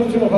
こっちも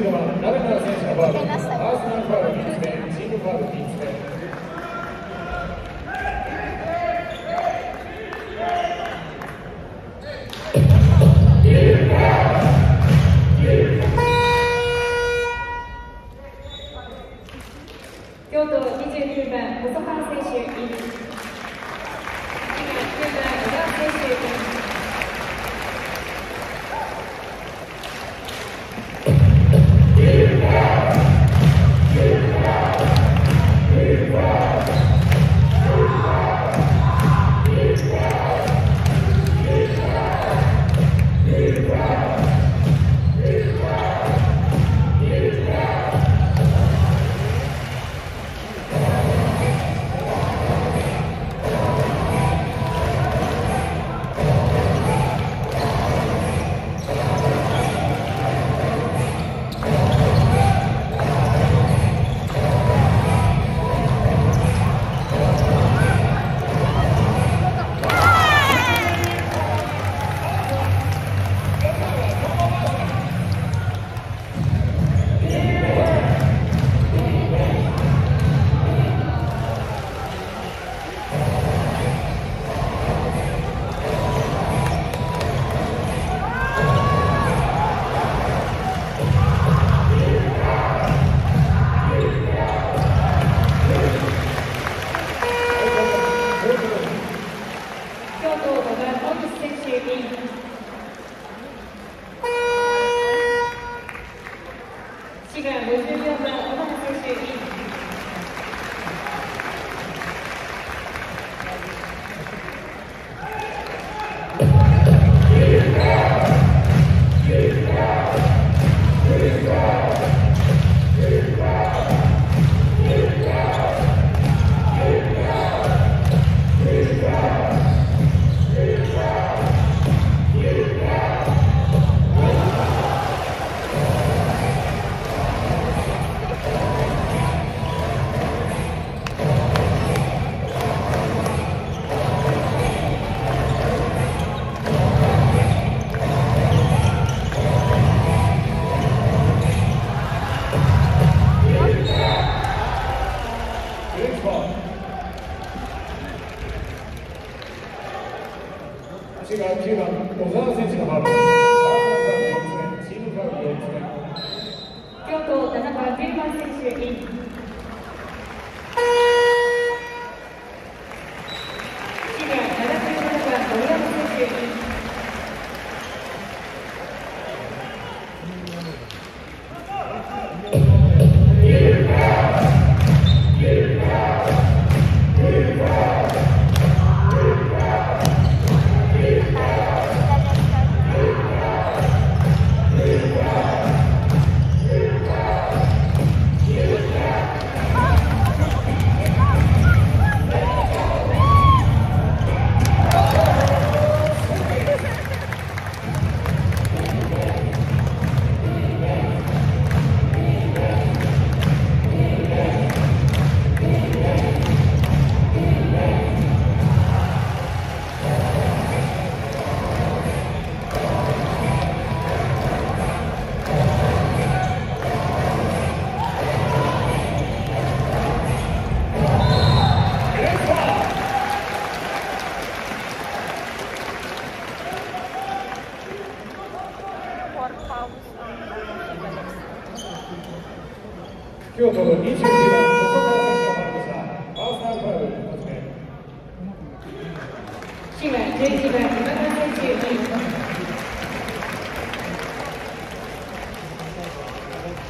Zielnummer 920, aber Straßenanfahrer Dienstwelt,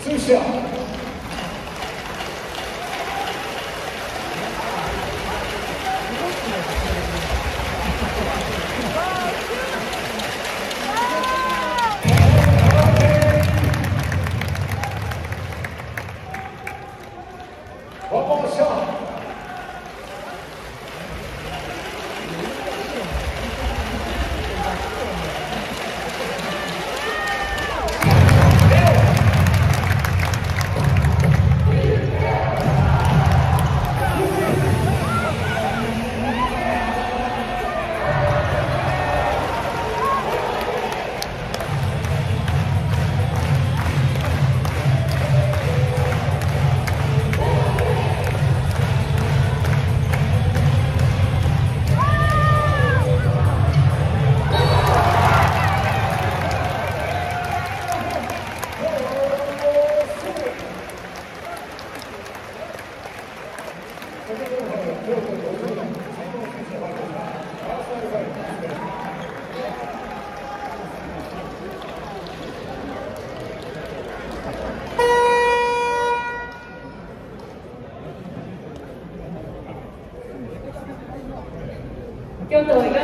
是不是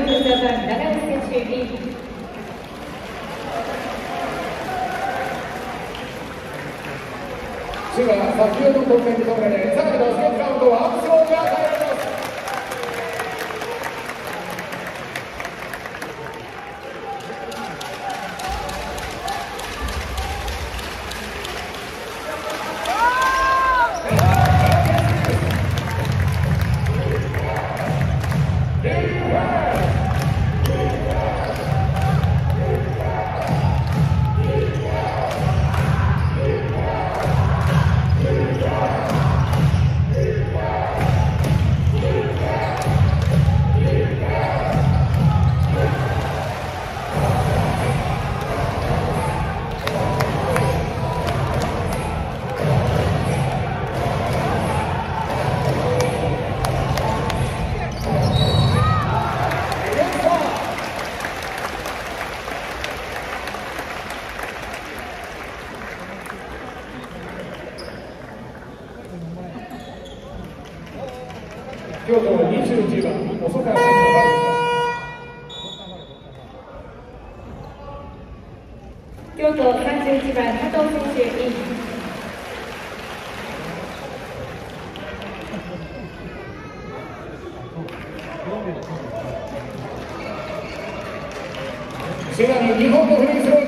ルーー先ほどコメントされ、さらにラストラウンドは Сюда, бегом, угрызь,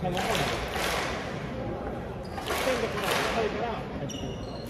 前面后面。这个是吧？可以这样。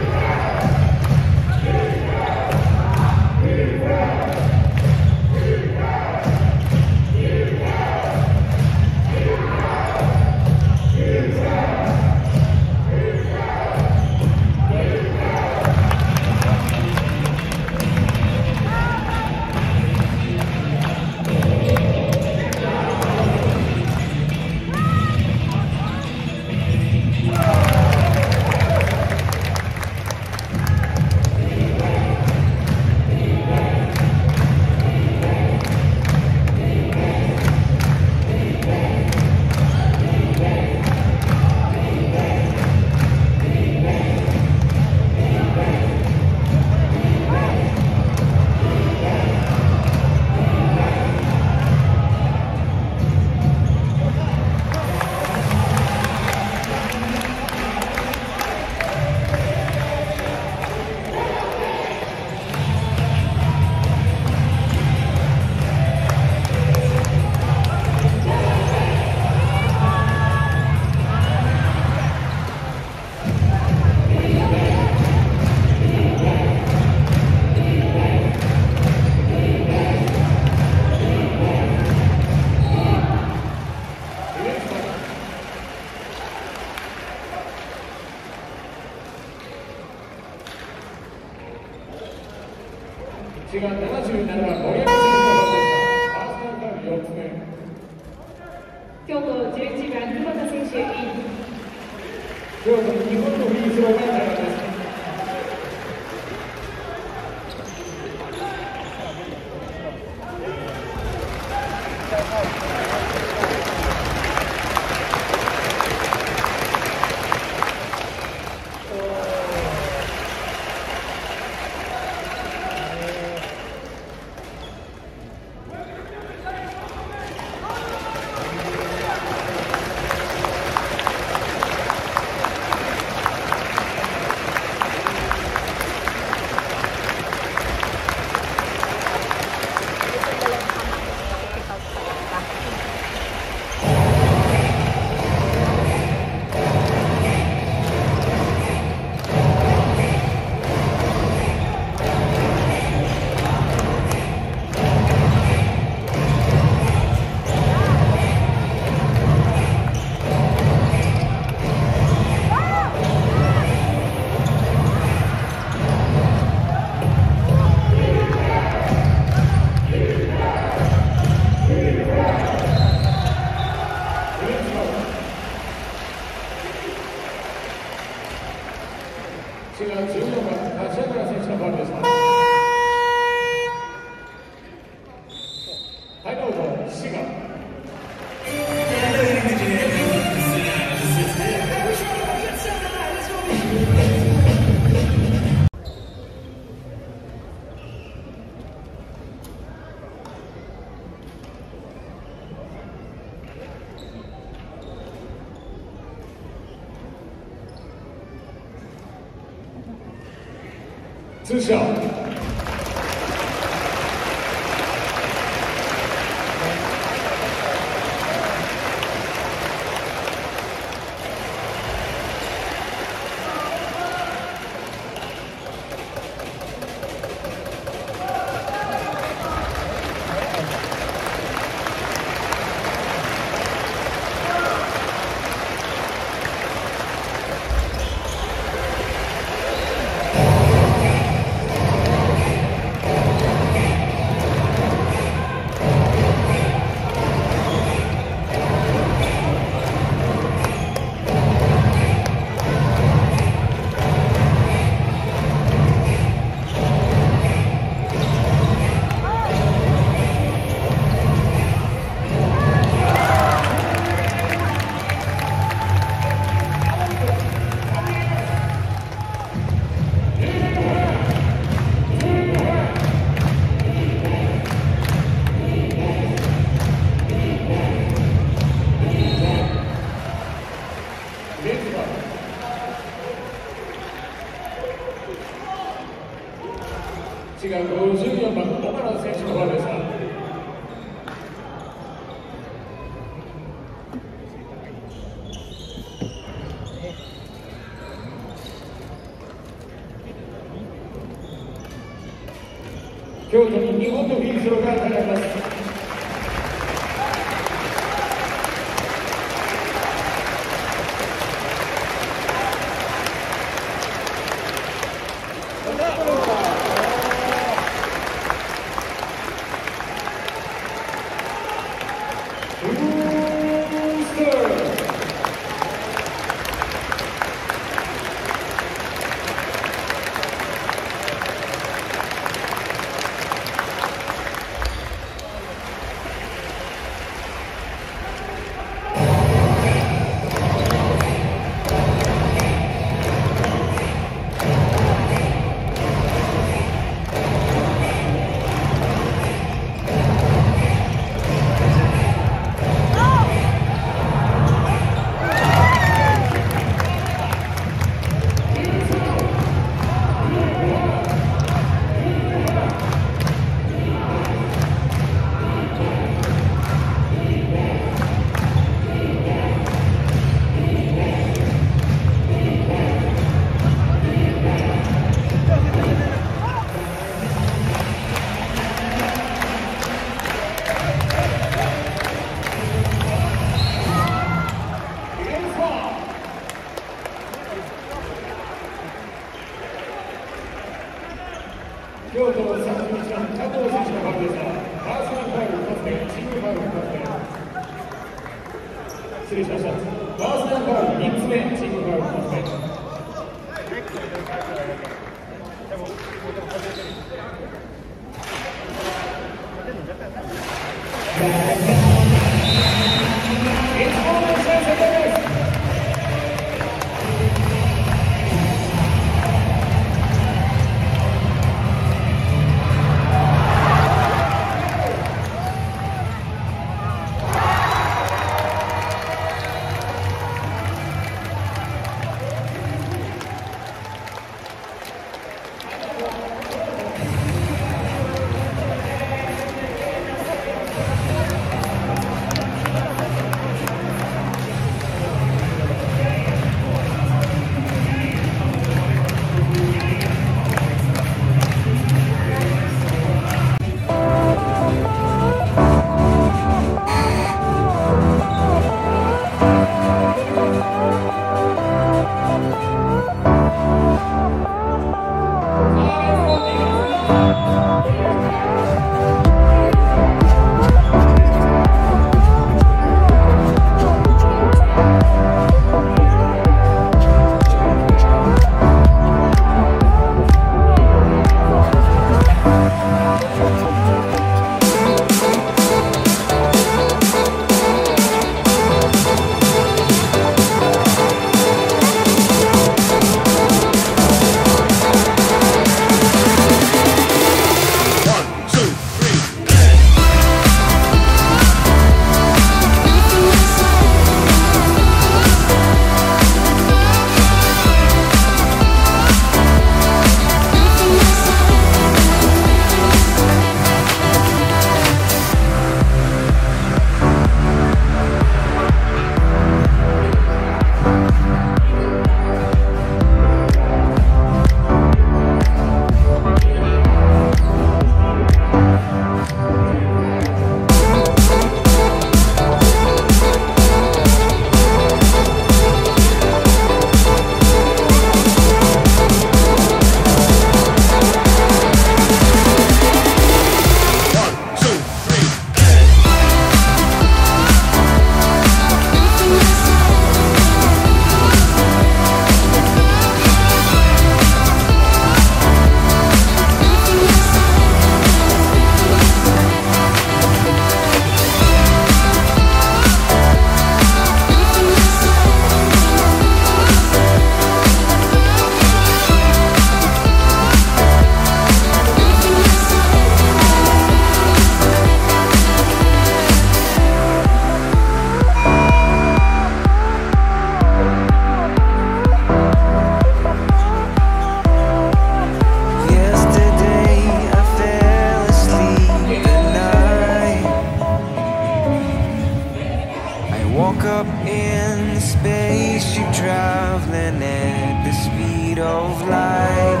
Walk up in the space you're traveling at the speed of light.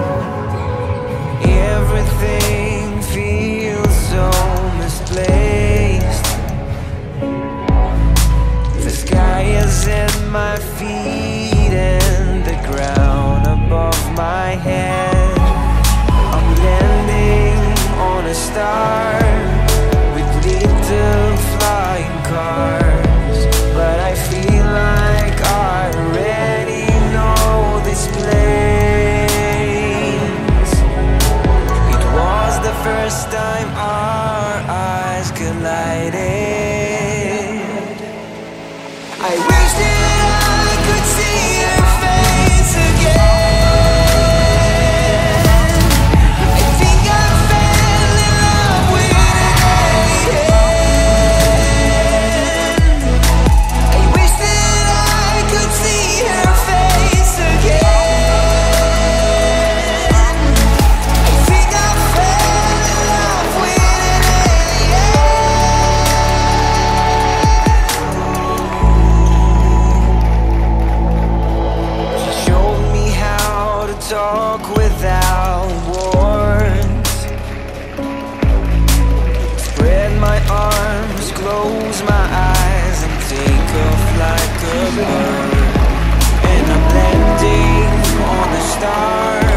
Everything feels so misplaced. The sky is at my feet and the ground above my head. I'm landing on a star. first time our eyes collided. And I'm landing on a star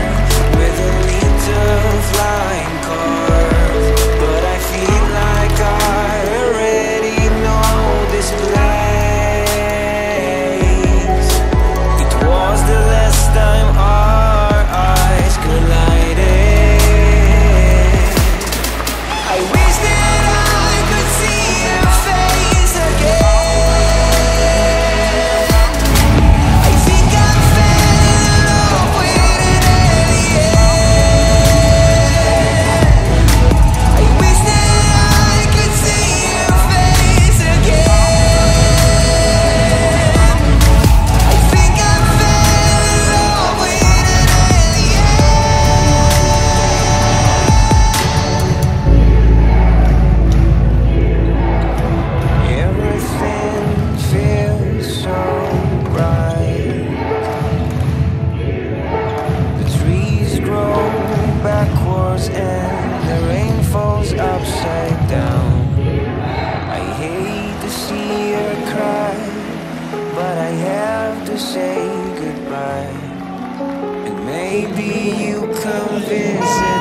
Maybe you visit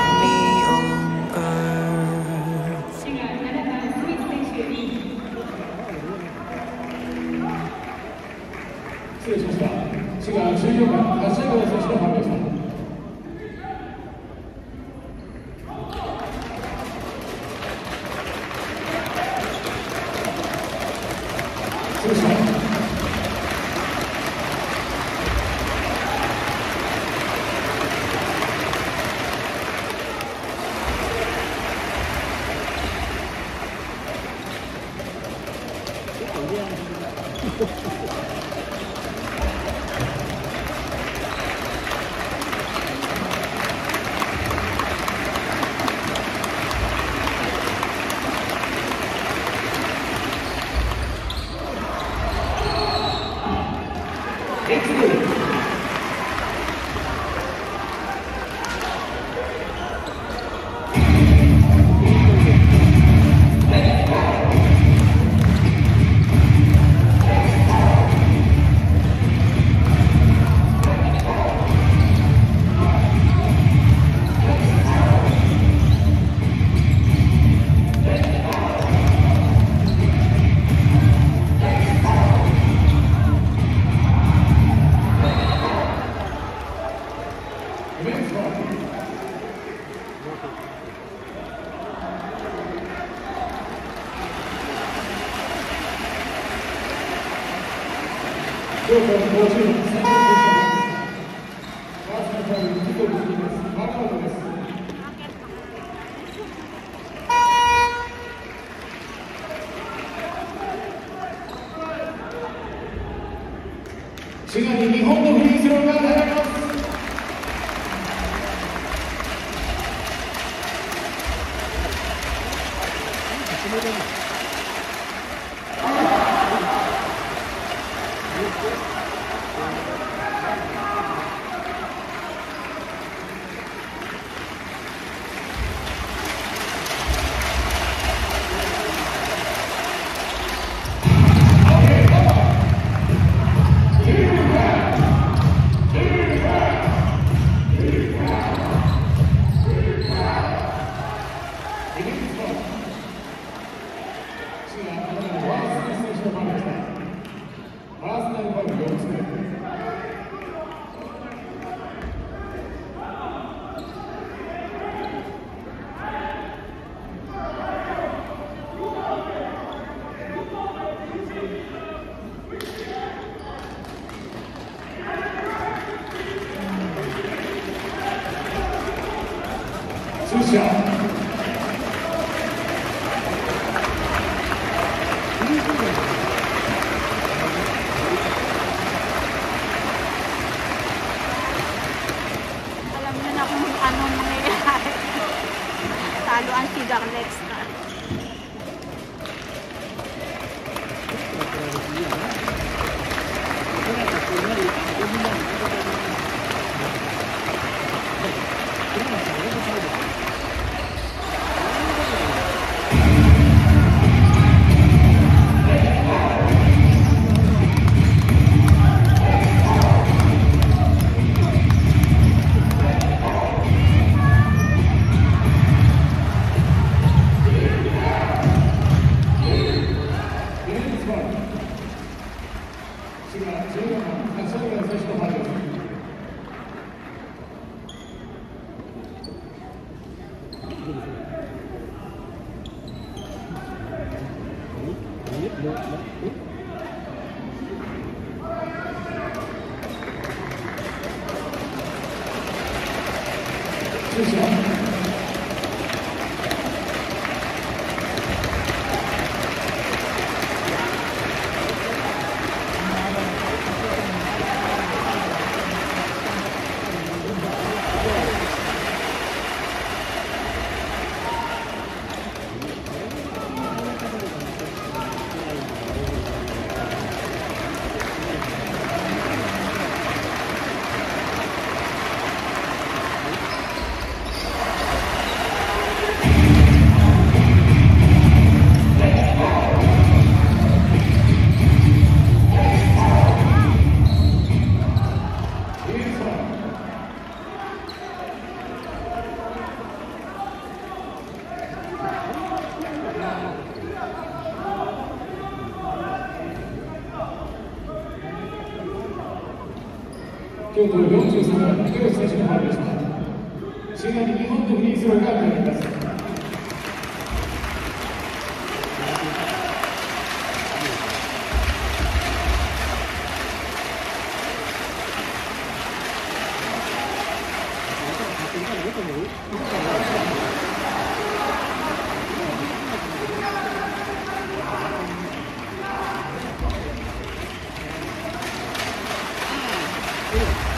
注射 Ooh.